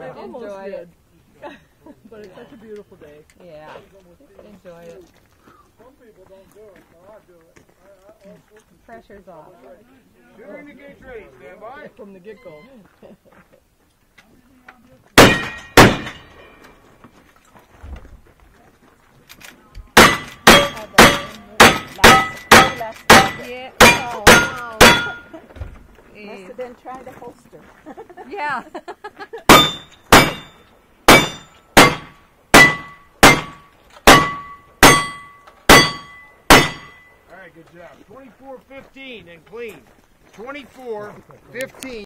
I almost Enjoy did. it. but it's such a beautiful day. Yeah. Enjoy it. Some people don't do it, so I do it. I, I, I, Pressure's off. Shooting the gates ready, stand by. From the get go. Yeah. Oh, no. Must have been trying to holster. Yeah. right, good job. 24-15 and clean. 24-15